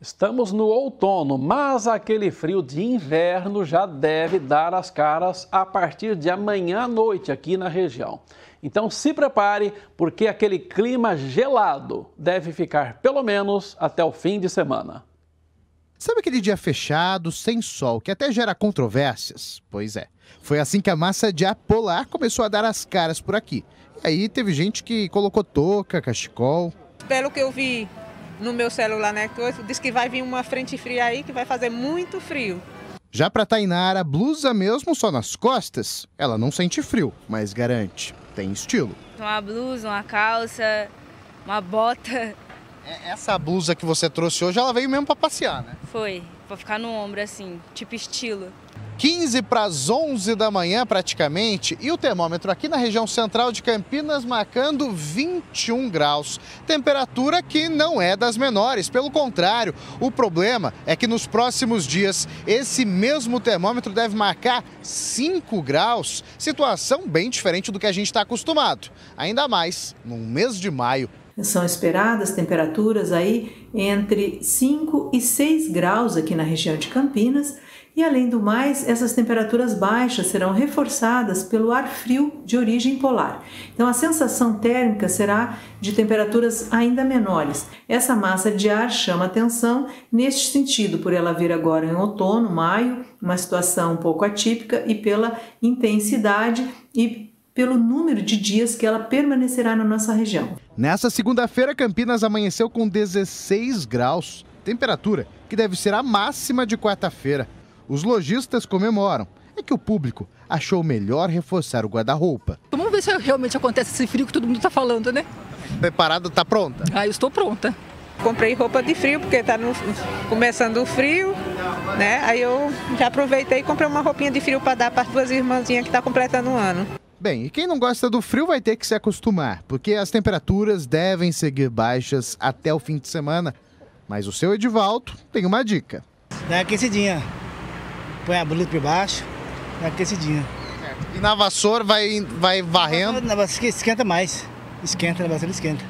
Estamos no outono, mas aquele frio de inverno já deve dar as caras a partir de amanhã à noite aqui na região. Então se prepare, porque aquele clima gelado deve ficar pelo menos até o fim de semana. Sabe aquele dia fechado, sem sol, que até gera controvérsias? Pois é. Foi assim que a massa de ar polar começou a dar as caras por aqui. E aí teve gente que colocou touca, cachecol. Pelo que eu vi no meu celular, né? Diz que vai vir uma frente fria aí que vai fazer muito frio. Já para Tainara, blusa mesmo só nas costas. Ela não sente frio, mas garante, tem estilo. Uma blusa, uma calça, uma bota. É, essa blusa que você trouxe hoje, ela veio mesmo para passear, né? Foi, para ficar no ombro assim, tipo estilo. 15 para as 11 da manhã praticamente e o termômetro aqui na região central de Campinas marcando 21 graus. Temperatura que não é das menores, pelo contrário, o problema é que nos próximos dias esse mesmo termômetro deve marcar 5 graus, situação bem diferente do que a gente está acostumado. Ainda mais no mês de maio. São esperadas temperaturas aí entre 5 e 6 graus aqui na região de Campinas e além do mais, essas temperaturas baixas serão reforçadas pelo ar frio de origem polar. Então a sensação térmica será de temperaturas ainda menores. Essa massa de ar chama atenção neste sentido, por ela vir agora em outono, maio, uma situação um pouco atípica e pela intensidade e pelo número de dias que ela permanecerá na nossa região. Nessa segunda-feira, Campinas amanheceu com 16 graus, temperatura que deve ser a máxima de quarta-feira. Os lojistas comemoram. É que o público achou melhor reforçar o guarda-roupa. Vamos ver se realmente acontece esse frio que todo mundo está falando, né? Preparado, tá pronta? Ah, eu estou pronta. Comprei roupa de frio porque está começando o frio, né? Aí eu já aproveitei e comprei uma roupinha de frio para dar para as duas irmãzinhas que está completando um ano. Bem, e quem não gosta do frio vai ter que se acostumar, porque as temperaturas devem seguir baixas até o fim de semana. Mas o seu Edivaldo tem uma dica. Dá aquecidinha põe a blusa por baixo, é aquecidinha. E na vassoura vai, vai varrendo? Na vassoura esquenta mais. Esquenta, na vassoura esquenta.